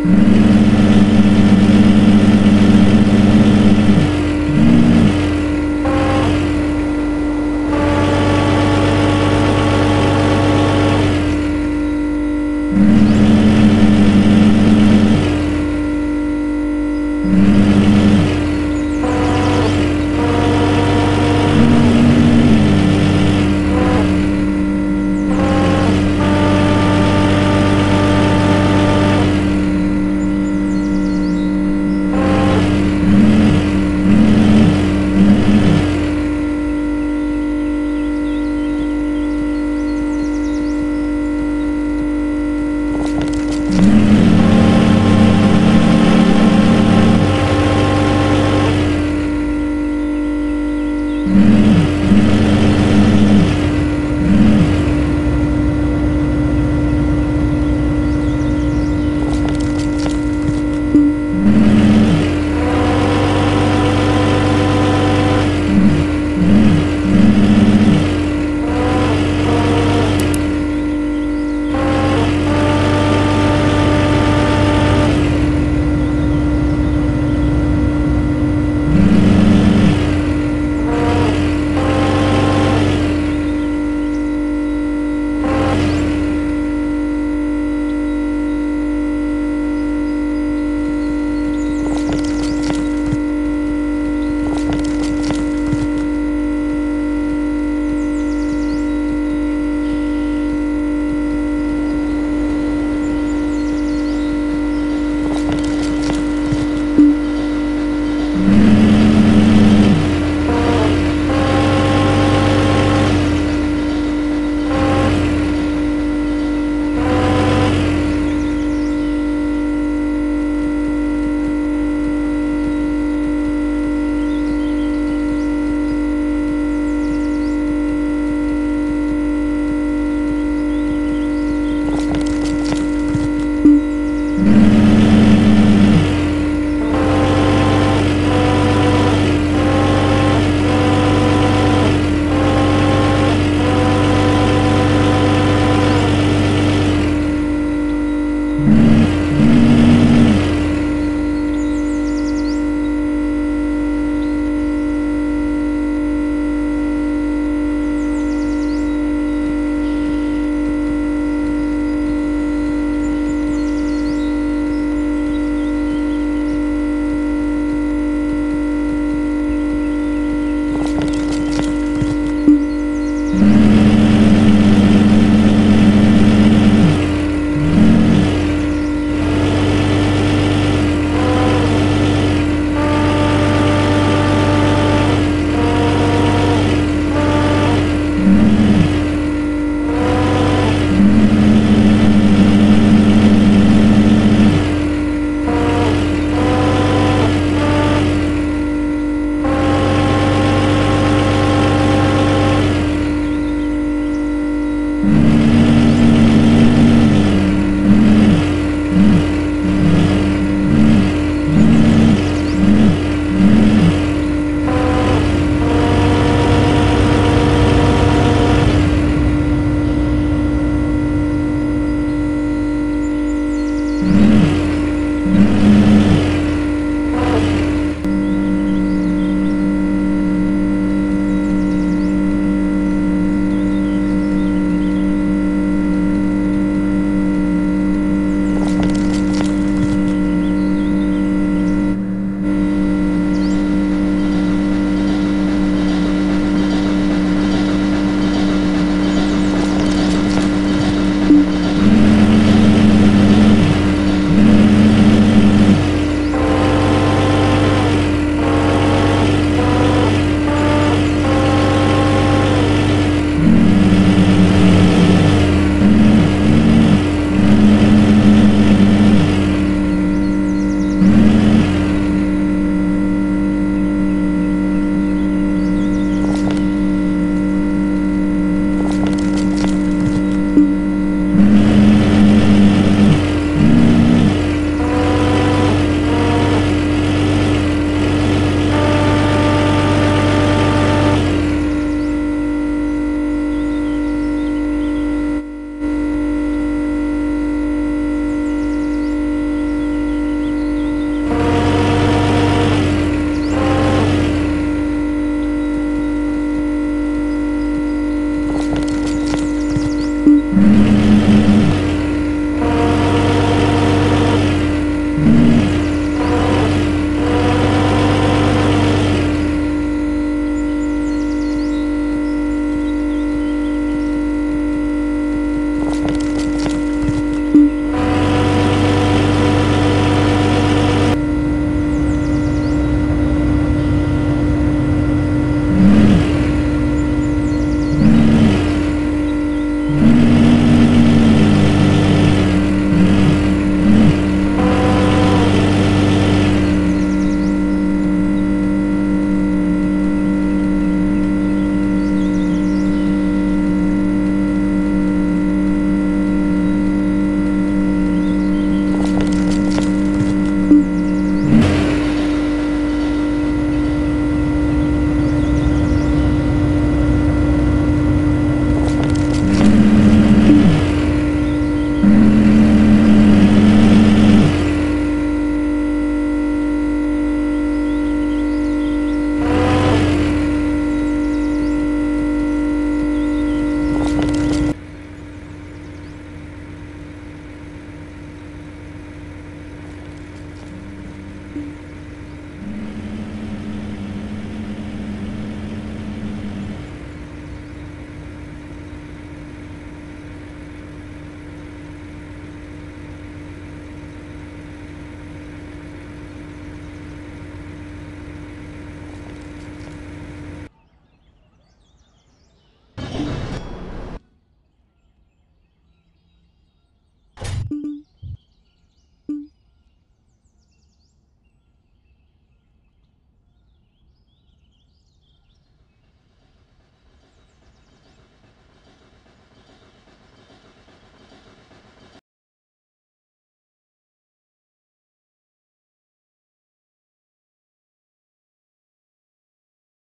Mm-hmm.